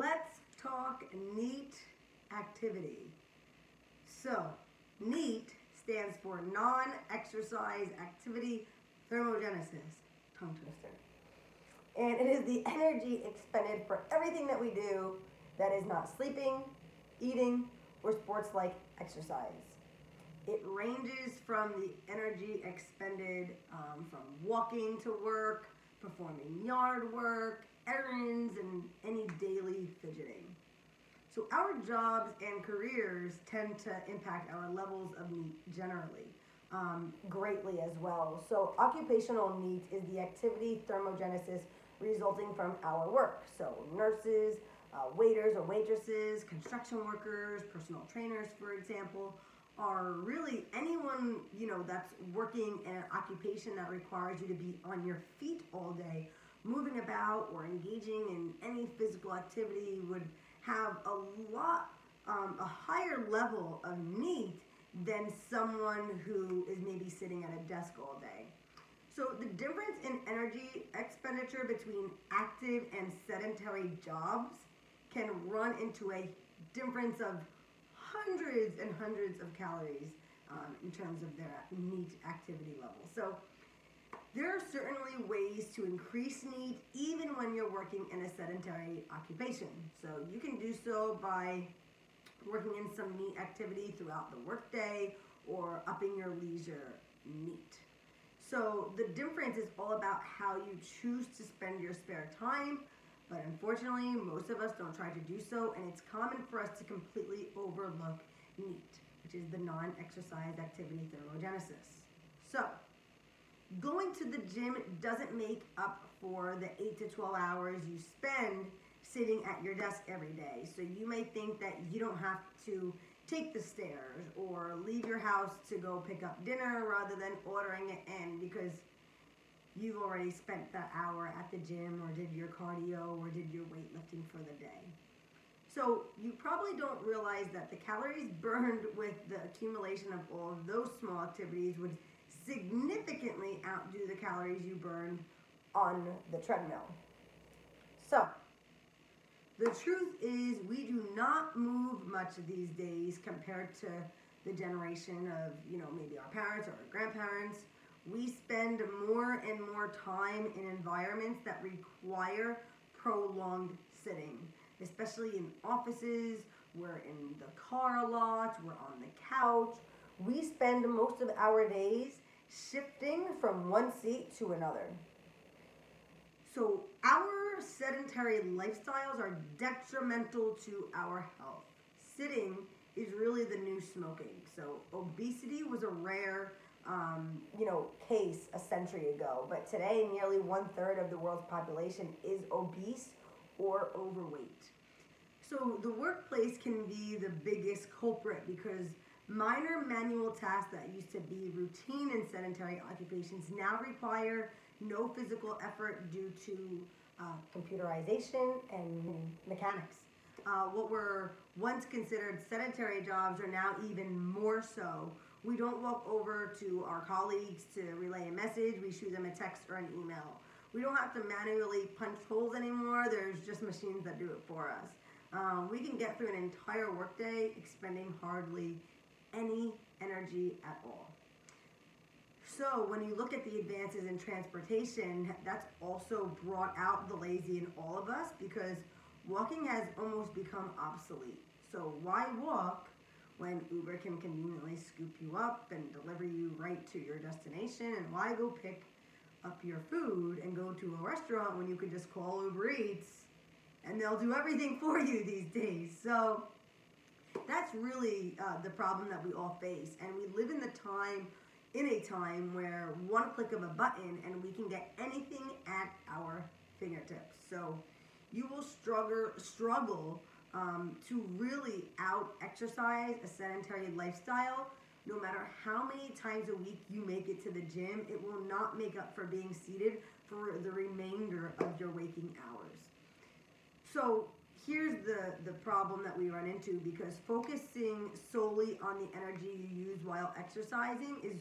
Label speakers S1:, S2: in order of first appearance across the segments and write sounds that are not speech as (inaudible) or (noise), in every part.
S1: let's talk NEAT activity. So, NEAT stands for non-exercise activity thermogenesis, tongue twister. And it is the energy expended for everything that we do that is not sleeping, eating, or sports like exercise. It ranges from the energy expended um, from walking to work, performing yard work, errands, and any fidgeting. So our jobs and careers tend to impact our levels of NEAT generally, um, greatly as well. So occupational NEAT is the activity thermogenesis resulting from our work. So nurses, uh, waiters or waitresses, construction workers, personal trainers, for example, are really anyone you know that's working in an occupation that requires you to be on your feet all day moving about or engaging in any physical activity would have a lot um, a higher level of NEAT than someone who is maybe sitting at a desk all day so the difference in energy expenditure between active and sedentary jobs can run into a difference of hundreds and hundreds of calories um, in terms of their NEAT activity level. So there are certainly ways to increase NEAT even when you're working in a sedentary occupation. So you can do so by working in some NEAT activity throughout the workday or upping your leisure NEAT. So the difference is all about how you choose to spend your spare time but unfortunately, most of us don't try to do so, and it's common for us to completely overlook NEAT, which is the non-exercise activity thermogenesis. So, going to the gym doesn't make up for the 8 to 12 hours you spend sitting at your desk every day. So you may think that you don't have to take the stairs or leave your house to go pick up dinner rather than ordering it in because you've already spent that hour at the gym or did your cardio or did your weightlifting for the day. So you probably don't realize that the calories (laughs) burned with the accumulation of all of those small activities would significantly outdo the calories you burned on the treadmill. So the truth is we do not move much these days compared to the generation of, you know, maybe our parents or our grandparents we spend more and more time in environments that require prolonged sitting, especially in offices, we're in the car a lot, we're on the couch. We spend most of our days shifting from one seat to another. So our sedentary lifestyles are detrimental to our health. Sitting is really the new smoking. So obesity was a rare um, you know, case a century ago. But today, nearly one third of the world's population is obese or overweight. So the workplace can be the biggest culprit because minor manual tasks that used to be routine in sedentary occupations now require no physical effort due to uh, computerization and mechanics. Uh, what were once considered sedentary jobs are now even more so we don't walk over to our colleagues to relay a message. We shoot them a text or an email. We don't have to manually punch holes anymore. There's just machines that do it for us. Um, we can get through an entire workday expending hardly any energy at all. So when you look at the advances in transportation, that's also brought out the lazy in all of us because walking has almost become obsolete. So why walk when Uber can conveniently scoop you up and deliver you right to your destination. And why go pick up your food and go to a restaurant when you could just call Uber Eats and they'll do everything (laughs) for you these days. So that's really uh, the problem that we all face. And we live in the time, in a time where one click of a button and we can get anything at our fingertips. So you will struggle, struggle um, to really out exercise a sedentary lifestyle, no matter how many times a week you make it to the gym, it will not make up for being seated for the remainder of your waking hours. So here's the, the problem that we run into because focusing solely on the energy you use while exercising is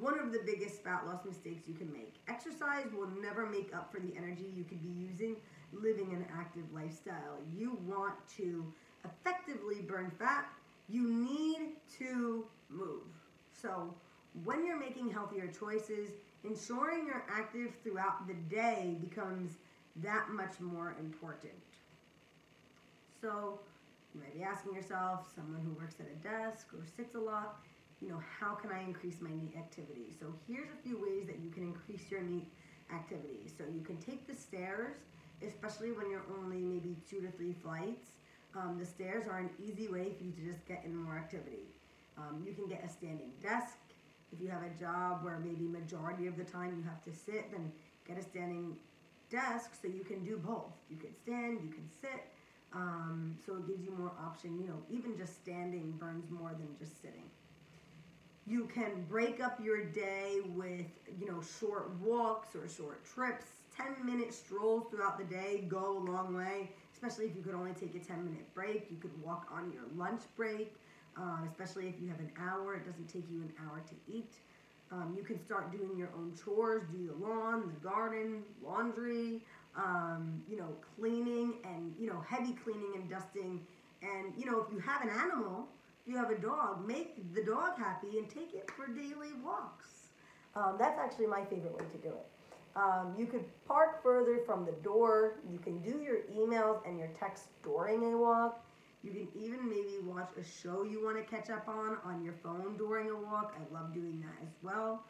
S1: one of the biggest fat loss mistakes you can make. Exercise will never make up for the energy you could be using living an active lifestyle. You want to effectively burn fat, you need to move. So, when you're making healthier choices, ensuring you're active throughout the day becomes that much more important. So, you might be asking yourself, someone who works at a desk or sits a lot, you know, how can I increase my NEAT activity? So, here's a few ways that you can increase your NEAT activity. So, you can take the stairs, especially when you're only maybe two to three flights. Um, the stairs are an easy way for you to just get in more activity. Um, you can get a standing desk. If you have a job where maybe majority of the time you have to sit, then get a standing desk so you can do both. You can stand, you can sit. Um, so it gives you more option. You know, even just standing burns more than just sitting. You can break up your day with, you know, short walks or short trips. 10 minute strolls throughout the day go a long way, especially if you could only take a 10 minute break. You could walk on your lunch break um, especially if you have an hour. It doesn't take you an hour to eat. Um, you can start doing your own chores, do the lawn, the garden, laundry, um, you know, cleaning and, you know, heavy cleaning and dusting. And, you know, if you have an animal, you have a dog, make the dog happy and take it for daily walks. Um, that's actually my favorite way to do it. Um, you could park further from the door. You can do your emails and your texts during a walk. You can even maybe watch a show you want to catch up on on your phone during a walk. I love doing that as well.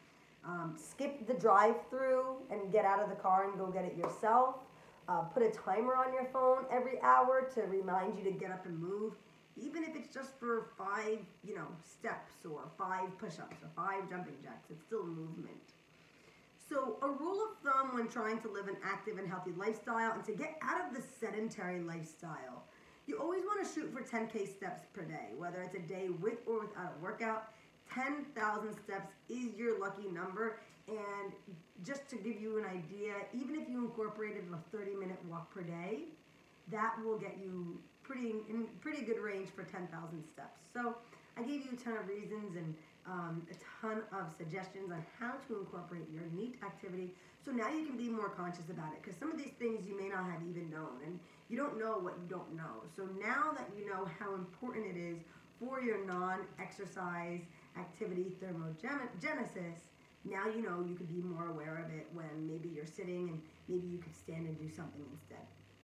S1: Um, skip the drive through and get out of the car and go get it yourself. Uh, put a timer on your phone every hour to remind you to get up and move, even if it's just for five, you know, steps or five push-ups or five jumping jacks. It's still movement. So a rule of thumb when trying to live an active and healthy lifestyle and to get out of the sedentary lifestyle you always want to shoot for 10K steps per day, whether it's a day with or without a workout. 10,000 steps is your lucky number. And just to give you an idea, even if you incorporated a 30 minute walk per day, that will get you pretty in pretty good range for 10,000 steps. So I gave you a ton of reasons and um, a ton of suggestions on how to incorporate your NEAT activity. So now you can be more conscious about it because some of these things you may not have even known and you don't know what you don't know. So now that you know how important it is for your non-exercise activity thermogenesis, now you know you could be more aware of it when maybe you're sitting and maybe you could stand and do something instead.